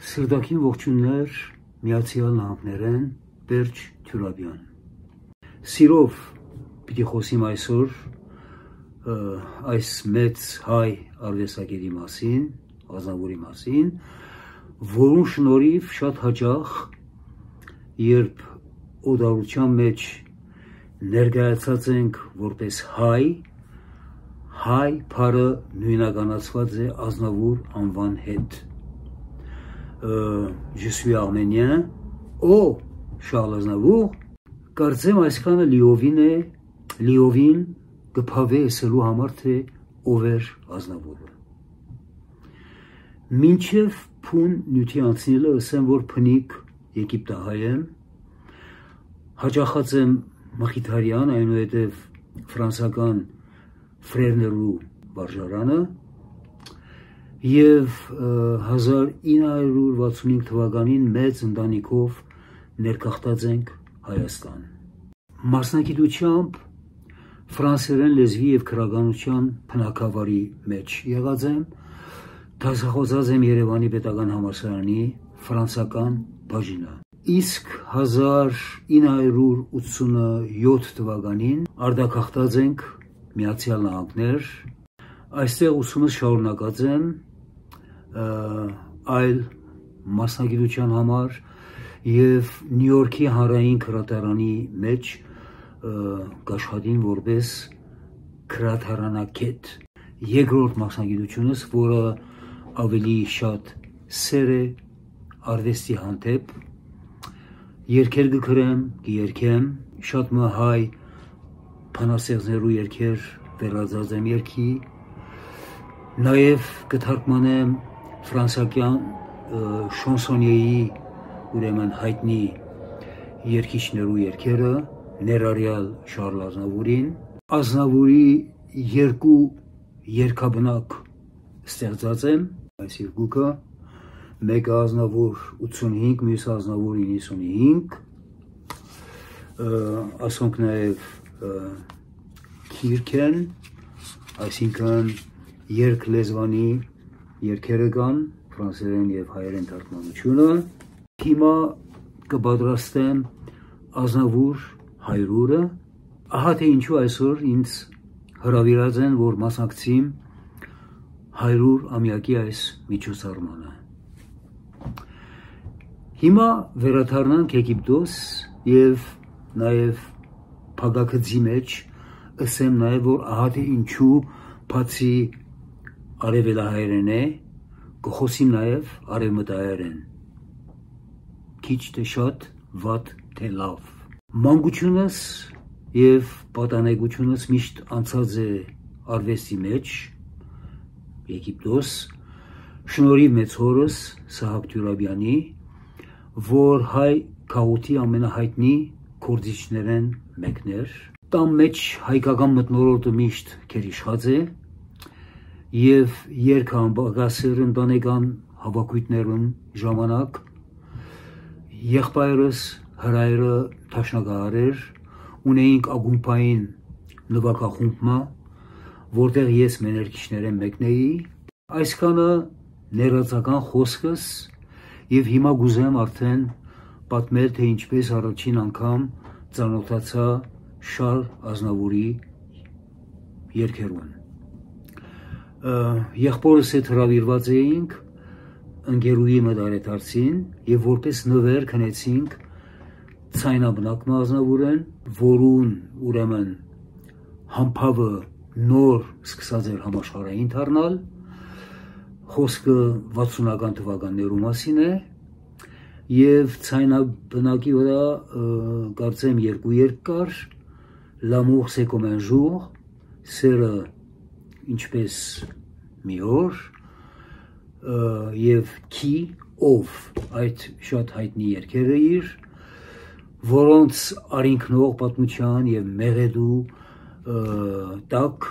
Սրդակին ողջուններ Միացյալ Նահանգներեն Պերճ Թյուրաբյան։ Սիրով պիտի խոսիմ այսօր այս մեծ հայ արվեստագետի մասին, Ազնավուրի մասին, որուն շնորհիվ շատ հաճախ երբ օդարության մեջ ներկայացած ենք որպես հայ, հայ բառը նույնականացված է Ազնավուր անվան հետ։ Je suis arménien, օ Շարլ Ազնավուր, կարծեմ այսքանը լիովին է, լիովին կփավե ասելու համար թե ով էր Ազնավուրը։ Մինչև փուն նյութի անցնելը ասեմ, որ փնիկ Եգիպտահայ եմ, հաճախած եմ Մխիթարյան, այնուհետև ֆրանսական Ֆրերներու վարժարանը եւ 1965 թվականին մեծ ընտանիքով ներկախտած ենք Հայաստան։ Մասնակիտությամբ ֆրանսերեն լեզվի եւ քրագանության փնակավարի մեջ եղած եմ, դասախոսած եմ Երևանի պետական համալսարանի ֆրանսական բաժինը։ Իսկ 1987 թվականին արտակախտած ենք Միացյալ Նահանգներ, այստեղ ուսումս շարունակած եմ այլ մասնագիտության համար եւ Նյու Յորքի հանրային քրատարանի մեջ աշխատին որպես քրատարանակետ։ Երկրորդ մասնագիտությունս, որը ավելի շատ սեր է արվեստի հանդեպ, երկեր գկրեմ, կերքեմ, շատ մը հայ փանասեղներու երկեր վերածած եմ երկի, նաև կթարգմանեմ ֆրանսակյան շոնսոնիեի ուրեմն հայտնի երկիչներու երկերը, ներարյալ Շարլ Ազնավուրին, Ազնավուրի երկու երկաբնակ ստեղծած եմ, այս երկուքը, մեկը Ազնավուր 85, մյուսը Ազնավուր 95, ասոնք նաև քիրք են, այսինքն երկ լեզվանի երկերը կան, ֆրանսերեն եւ հայերեն թարգմանությունը։ Հիմա կպատրաստեմ Ազնավուր հայրուրը, ահա թե ինչու այսօր ինձ հրավիրած են, որ մասնակցիմ հայրուր ամյակի այս միջոցառմանը։ Հիմա վերադառնանք Եգիպտոս եւ նաեւ փագակցի մեջ ասեմ նաև որ ահա թե ինչու բացի արևելահայերեն է կխոսիմ նաև արևմտահայերեն քիչ թե շատ վատ թե լավ մանկությունս եւ պատանեկությունս միշտ անցած է արվեստի մեջ Եգիպտոս շնորհիվ մեծ հորս Սահակ Թյուրաբյանի որ հայ քաղուտի ամենահայտնի կորձիչներեն մեկներ, տան մեջ հայկական մտնոլորտը միշտ քերիշխած է եւ երկ ամբագասեր ընտանեկան հավաքույթներուն ժամանակ եղբայրս հրայրը տաշնագահար ունեինք ագումբային նվակախումբը որտեղ ես մեներքիչներեն մեկն էի այսքանը ներածական խոսքս եւ հիմա գուզեմ արդեն պատմել թե ինչպես առաջին անգամ ծանոթացա Շար Ազնավուրի երկերուն։ Եղբորս հետ հրավիրված էինք ընկերուի մդարեթարցին եւ որպես նվեր քնեցինք ցայնաբնակ Ազնավուրեն, որուն ուրեմն համբավը նոր սկսած էր համաշխարհային դառնալ խոսքը 60-ական թվականներու մասին է եւ ցայնաբնակի վրա կարծեմ երկու երկ կար un jour սերը ինչպես մի օր եւ qui ով այդ շատ հայտնի երկերը իր որոնց արինքնող պատմության եւ մեղեդու տակ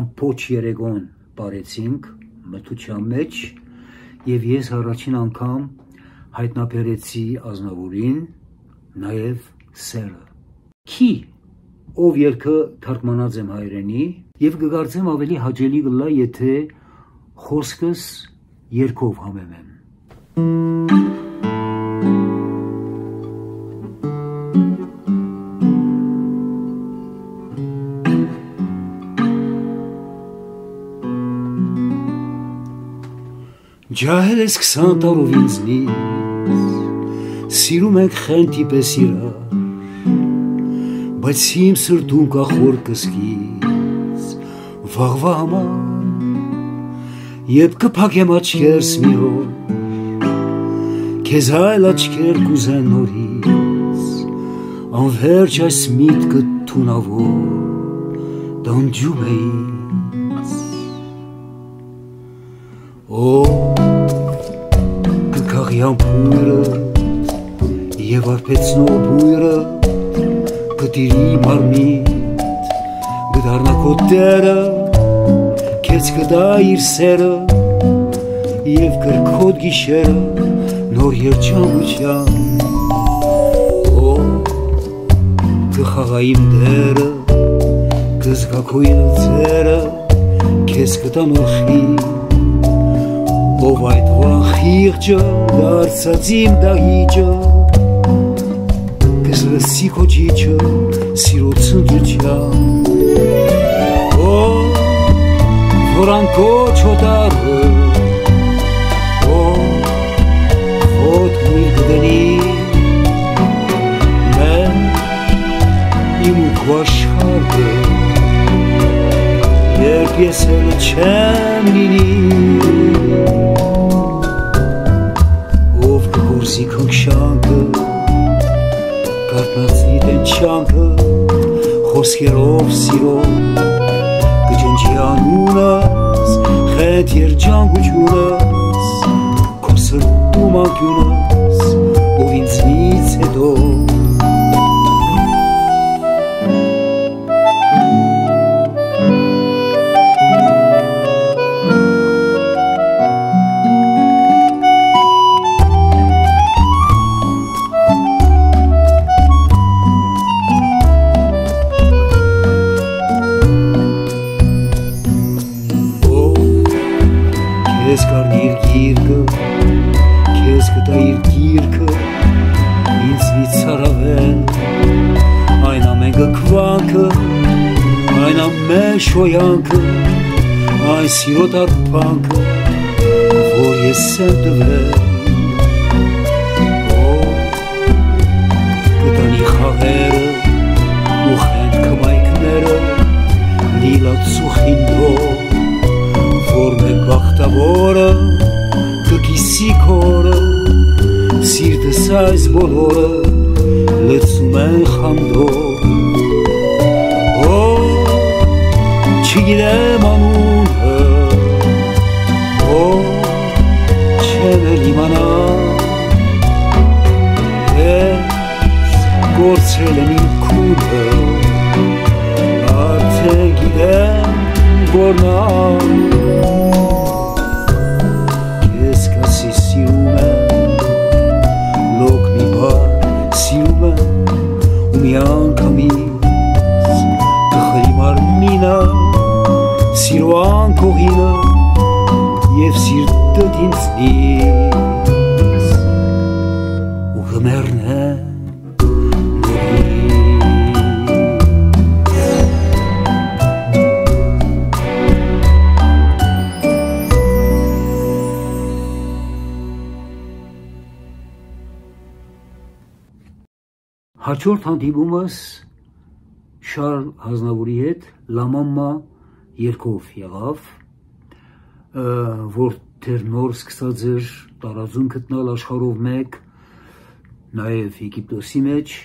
ամփոչ երեգոն բարեցինք մթության մեջ եւ ես առաջին անգամ հայտնաբերեցի Ազնավուրին, նաև սերը։ Քի ով երկը թարգմանած եմ հայրենի եւ կգարցեմ ավելի հաճելի գլա, եթե խոսքս երկով համեմեմ։ Ջահել ես 20 տարով ինձնից Սիրում եք խենթի պես իրար Բայց իմ սրտում կա խոր կսկի Վաղվա համար Եբ կփակեմ աչքերս մի օր Քեզ այլ աչքեր կուզեն նորից Անվերջ այս միտքը թունավոր Դանջում է ինձ Օ կքաղի ամպույրը Եվ արպեցնող բույրը Կտիրի մարմիտ Գդարնա Քեզ կդա իր սերը Եվ կրքոտ գիշերը նոր երջանկության Օ կխաղայիմ դերը կզգա քո իրձերը քեզ կտանոխի ով այդ վախիղջը դարձած իմ դահիճը կզլսի քո ջիջը սիրո ցնծության որ անկոչ հոտարը աշխարհը երբ ես էլ չեմ լինի շոյանքը այն սիրո տարփանքը որ ես եմ տվել օ կտանի խաղերը ու խենթ կմայքները լիլացու խինդո որ մեր բախտավորը կկիսի քորը սիրտս այս բոլորը լցում են խանդով չգիտեմ անունը Հաջորդ հանդիպումս Շարլ Հազնավուրի հետ Լամամա երկով եղավ, որ դեռ նոր սկսած էր տարածում գտնալ աշխարհով մեկ, նաև Եգիպտոսի մեջ,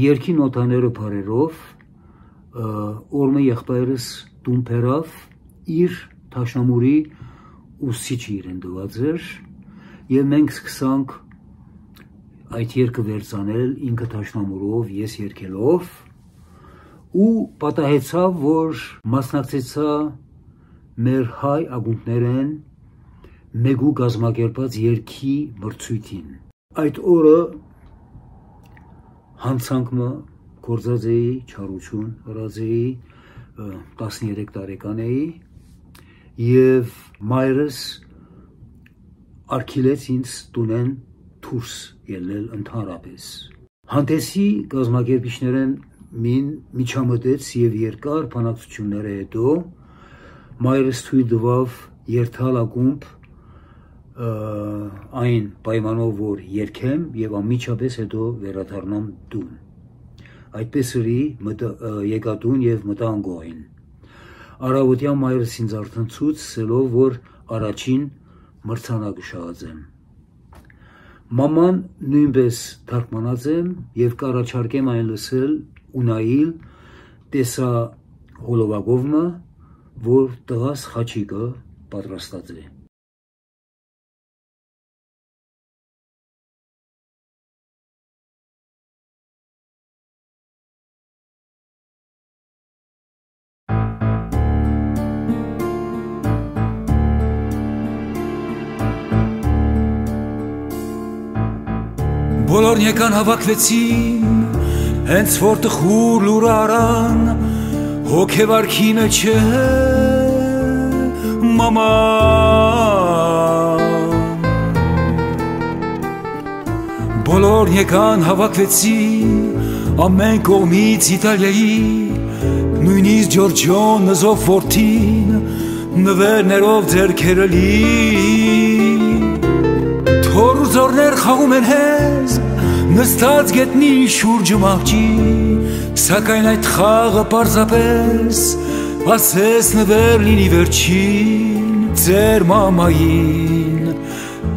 երկի նոտաները բարերով, օրմը եղբայրս տուն բերավ իր թաշնամուրի ուսիչը իրեն դված էր, եւ մենք սկսանք այդ երկը վերցանել ինքը թաշնամուրով, ես երկելով, ու պատահեցավ, որ մասնակցեցա մեր հայ ագունտներեն մեգու գազմագերբած երկի մրցույթին։ Այդ օրը հանցանքմը գործած էի, չարություն հրած էի, 13 տարեկան էի եւ մայրս արկիլեց ինձ տունեն դուրս ելնել ընդհանրապես։ Հանդեսի գազམ་ագերբիչներեն մին միջամտեց եւ երկար բանակցությունները հետո մայրս թույլ տվավ երթալ ակումբ այն պայմանով որ երկեմ եւ անմիջապես հետո վերադառնամ տուն այդպես ըրի եկա տուն եւ մտա անգողին արավոտյան մայրս ինձ արթնցուց սելով որ առաջին մրցանակը շահացեմ մաման նույնպես թարգմանած եմ եւ կառաջարկեմ այն լսել ու նայել տեսա հոլովակովը որ տղաս խաչիկը պատրաստած է Բոլորն եկան հավաքվեցին, հենց որ տխուր լուր արան, հոգևարքի մեջ է մամա Բոլորն եկան հավաքվեցին, ամեն կողմից Իտալիայի, նույնիսկ Ջորջոն նզով որդին, նվերներով ձերքերը լի Թոր ու ձորներ խաղում են հեզ նստած գետնի շուրջը մաղջի, սակայն այդ խաղը պարզապես ասես նվեր լինի վերջին, ձեր մամային,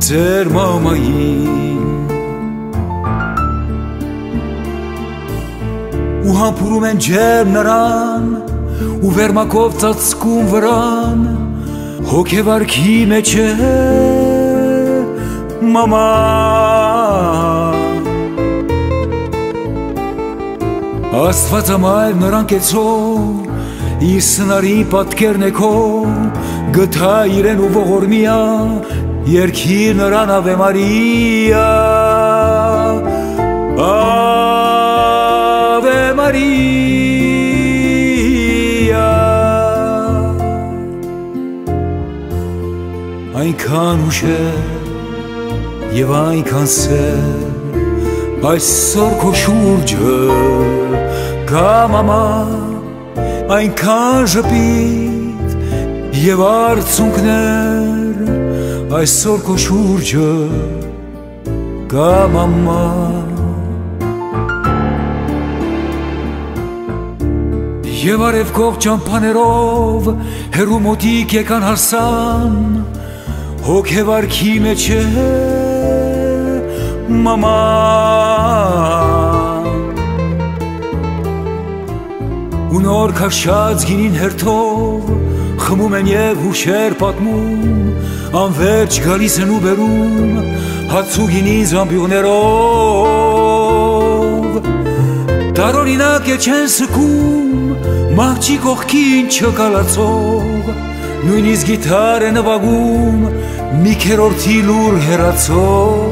ձեր մամային։ Ու համպուրում են ջերմ նրան, ու վերմակով ծածկում վրան, հոգևարքի մեջ է մամա Աստվածամայր նրանք էցով իր սնարի պատկերն էքո գթա իրեն ու ողորմիա երկիր նրան Ave Maria Ave Maria Այնքան ուշեր եւ այնքան սեր այսօր քո շուրջը գա մամա այնքան ժպիտ եւ արցունքներ այսօր քո շուրջը գա մամա Եվ արև կող ճամպաներով հերու մոտիկ եկան հարսան հոգևարքի մեջ է մամա ու նոր քաշած գինին հերթով խմում են եւ հուշեր պատմում անverջ գալիս են ու բերում հացու գինի զամբյուղներով տարօրինակ է չեն սկում մահճի կողքին չկալացող նույնիսկ գիտար է նվագում մի քերորդի լուր հերացող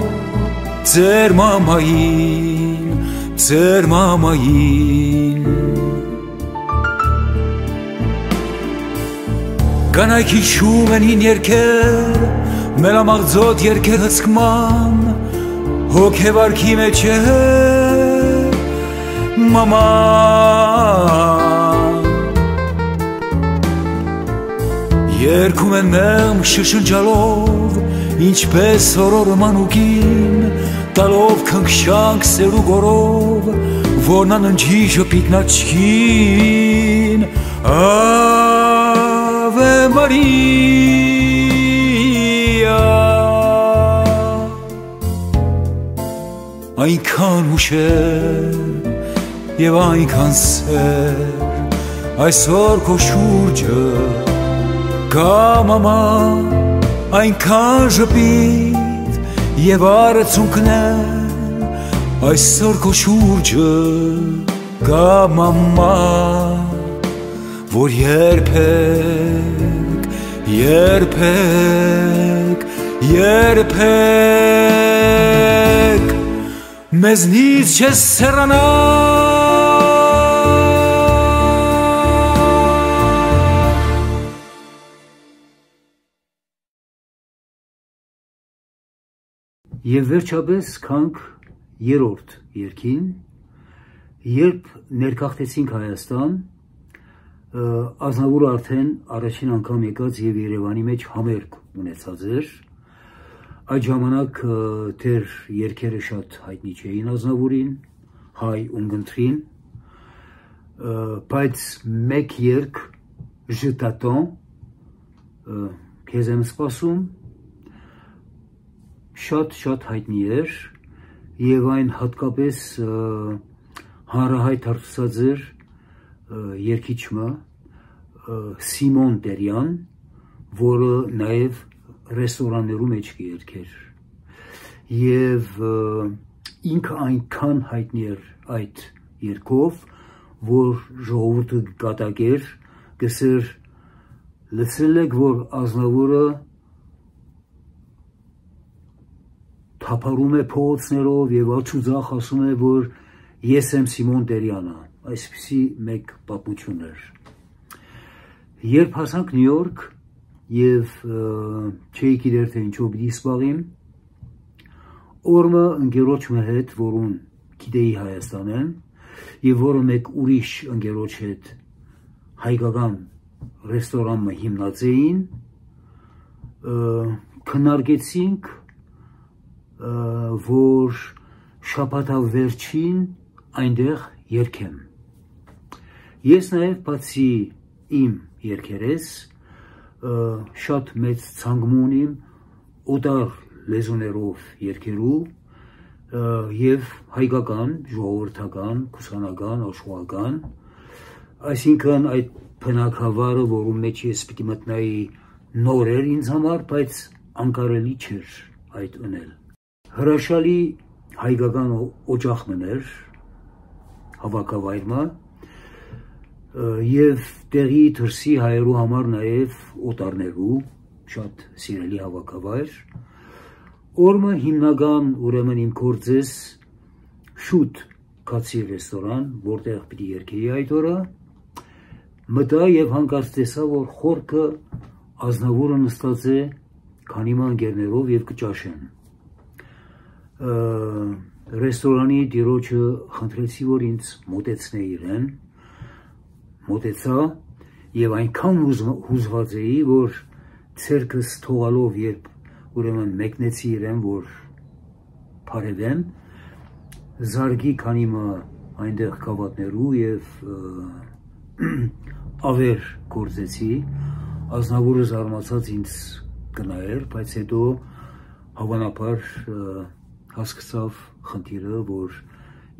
ձեր մամային, ձեր մամային Կանայք հիշում են հին երկեր, մելամաղձոտ երկեր հսկման, հոգևարքի մեջ է մամա Երկում են մեղմ շշնջալով, ինչպես օրորը մանուկին, տալով քնքշանք սերու գորով, որն անջի ժպիտն աչքին, Ave Maria Այնքան ուշեր եւ այնքան սեր այսօր քո շուրջը կա մամա այնքան ժպիտ եւ արցունքներ այսօր քո շուրջը կա մամա որ երբեք երբեք երբեք մեզնից չես սերանա Եվ վերջապես կանք երրորդ երկին, երբ ներքախտեցինք Հայաստան, Ազնավուրը արդեն առաջին անգամ եկած եւ Երևանի մեջ համերգ ունեցած էր, Այդ ժամանակ դեր երկերը շատ հայտնի չէին Ազնավուրին, հայ ունգընտրին, բայց մեկ երկ ժտատոն քեզ եմ սպասում շատ-շատ հայտնի էր եւ այն հատկապես հանրահայտ հարցած էր երկիչը Սիմոն Տերյան, որը նաեւ ռեստորաններում մեջ կերքեր։ Եվ ինքը այնքան հայտնի էր այդ երկով, որ ժողովուրդը կատակեր, գսեր լսել եք, որ Ազնավուրը թափարում է փողոցներով եւ աչուձախ ասում է, որ ես եմ Սիմոն Տերյանը, այսպիսի մեկ պատմություն էր։ Երբ հասանք Նյու Յորք եւ չէի գիտեր թե ինչով պիտի սպաղիմ, օրը ընկերոջ մը հետ, որուն գիտեի Հայաստանեն, եւ որը մեկ ուրիշ ընկերոջ հետ հայկական ռեստորանը հիմնած էին, քննարկեցինք, որ շապատավերջին այնտեղ երկեմ։ Ես նաև բացի իմ երկերես շատ մեծ ցանկում ունիմ օտար լեզուներով երկերու եւ հայկական, ժողովրդական, կուսանական, աշխուհական, այսինքն այդ բնակավարը, որում մեջ ես պիտի մտնայի նոր էր ինձ համար, բայց անկարելի չէր այդ ունել։ Հրաշալի հայկական օջախ մներ հավաքավայրը եւ տեղի դրսի հայերու համար նաեւ օտարներու շատ սիրելի հավաքավայր օրը հիմնական ուրեմն իմ կորձես շուտ կացի ռեստորան որտեղ պիտի երկեի այդ օրը մտա եւ հանկարծ տեսա որ խորքը ազնավուրը նստած է քանի մանգերներով եւ կճաշեն ռեստորանի դիրոջը խնդրեցի որ ինձ մոտեցնե իրեն մոտեցա եւ այնքան հուզված էի, որ ցերկս թողալով երբ ուրեմն մեկնեցի իրեն, որ բարևեմ, զարգի քանի մը այնտեղ կավատներու եւ ավեր գործեցի, ազնավուրը զարմացած ինձ կնայեր, բայց հետո հավանաբար հասկացավ խնդիրը, որ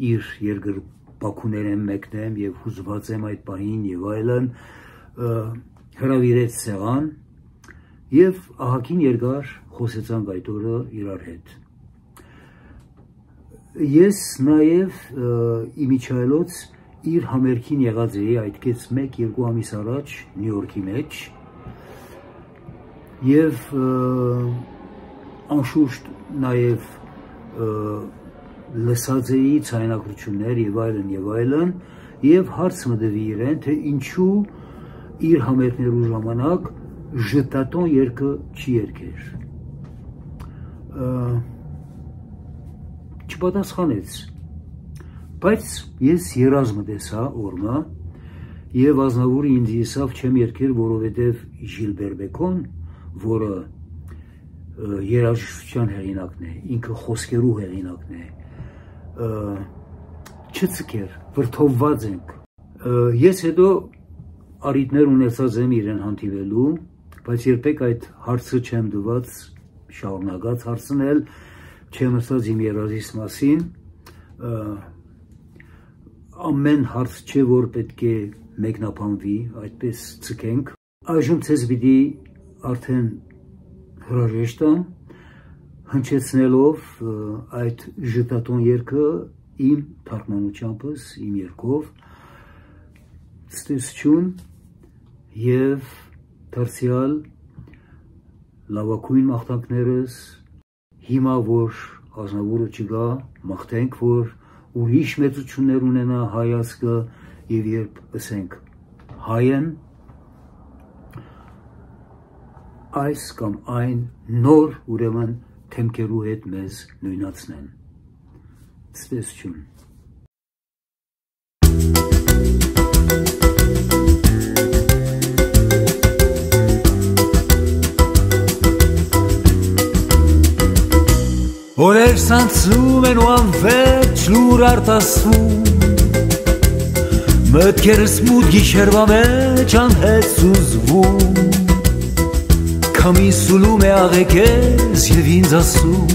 իր երկր Բաքուներ եմ մեկնեմ եւ հուզված եմ այդ պահին եւ այլն հրավիրեց սեղան եւ ահակին երկար խոսեցանք այդ օրը իրար հետ ես նաեւ իմիջայլոց իր համերքին եղած էի այդ կեց 1-2 ամիս առաջ Նյու Յորքի մեջ եւ անշուշտ նաեւ լսած էի ցայնակություններ եւ այլն եւ այլն եւ հարց մտվի իրեն թե ինչու իր համերգներու ժամանակ ժտատոն երկը չի երկեր չպատասխանեց բայց ես երազմը տեսա օրմա եւ ազնավուրը ինձ եսավ չեմ երկեր որովհետեւ Ժիլբեր Բեկոն որը երաժշտության հեղինակն է ինքը խոսքերու հեղինակն է չծկեր, վրթովված ենք։ Ես հետո արիտներ ունեցած եմ իրեն հանդիվելու, բայց երբեք այդ հարցը չեմ դված շարունակած հարցնել, չեմ ասած իմ երազիս մասին, ամեն հարց չէ, որ պետք է մեկնապանվի, այդպես ծկենք։ Այժմ ցես պիտի արդեն հրաժեշտ եմ, հնչեցնելով այդ ժտատոն երկը իմ թարգմանությամբ, իմ երկով ստեսություն եւ դարձյալ լավակույն մաղթանքներս հիմա որ ազնավուրը չգա մաղթենք որ ուրիշ մեծություններ ունենա հայացքը եւ երբ ասենք հայեն այս կամ այն նոր ուրեմն թեմքերու հետ մեզ նույնացնեն։ Ցտեսություն։ լացում են ու անվերջ լուր արտասվում Մտքերս մուտ գիշերվա մեջ անհետ սուզվում Քամի սուլում է աղեկես և ինձ ասում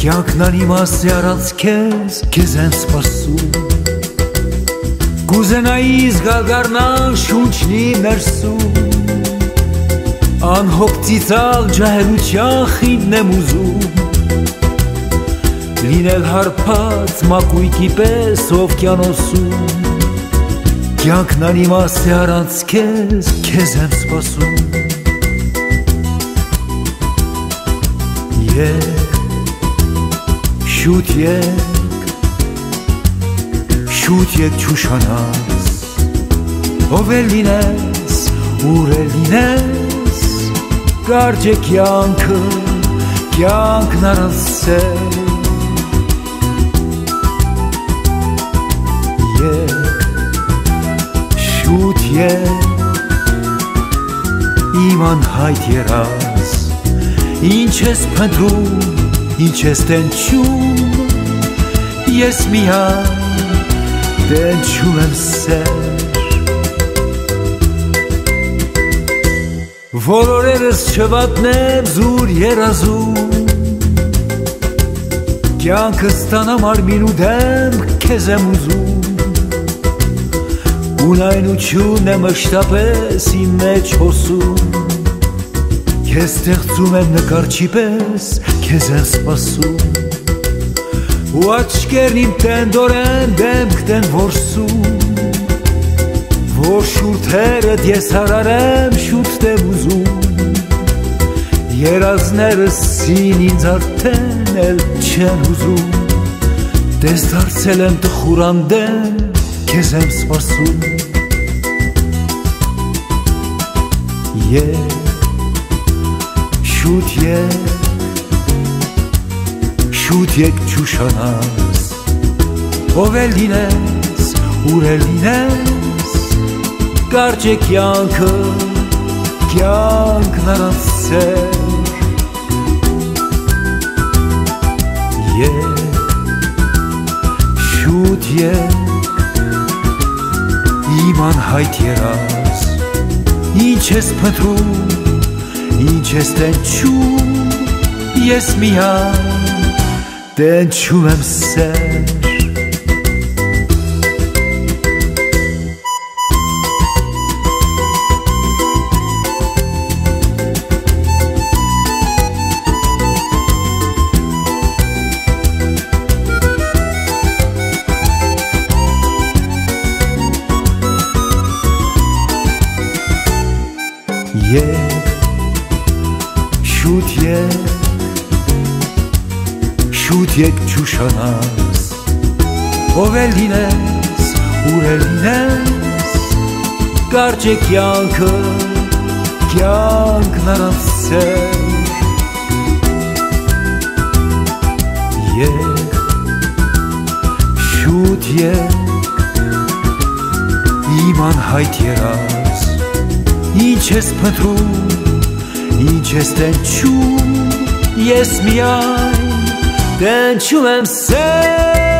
Կյանքն անիմաստ է արած քեզ, քեզ են սպասում Կուզենայի զգալ գարնան շունչնի ներսում Անհոգ ծիծաղ ջահելության խինդն եմ ուզում Լինել հարփած մակույկի պես օվկիանոսում Կյանքն անիմաստ է առանց քեզ, քեզ եմ սպասում Եկ, շուտ եկ, շուտ եկ չուշանաս Ով է լինես, ուր է լինես կարճ է կյանքը, կյանքն առասել Եկ, շուտ եկ, իմ անհայտ երաս Ինչ ես պնդրում, ինչ ես տենչում Ես միան տենչում եմ սեր որ օրերս չվատնեմ զուր երազում Կյանքը ստանամ արմին ու դեմ քեզ եմ ուզում Ունայնությունն է մշտապես իմ մեջ հոսում Քեզ ստեղծում եմ նկարչի պես, քեզ եմ սպասում Ու աչկերն իմ տենդորեն դեմքն են որսում որ շուրթերդ ես հարարեմ շուտ դեմ ուզում Երազներս սին ինձ արդեն էլ չեն ուզում Դες դարձել եմ տխուրան դեմ, քեզ եմ սպասում Եկ, շուտ եկ, շուտ եկ չուշանաս Ով է լինես, ուր է լինես կարճ է կյանքը, կյանքն առանց սեր Եկ, շուտ եկ, իմ անհայտ երաս Ինչ ես պնդրում, ինչ ես տենչում, ես միան տենչում եմ սեր եկ, շուտ եկ, շուտ եկ չուշանաս, ով է լինես, ուր է լինես, կարճ է կյանքը, կյանքն առանց սեր, եկ, շուտ եկ, իմ անհայտ երաս, Ինչ ես փնտրում, ինչ ես տենչում, ես միայն տենչում եմ սեր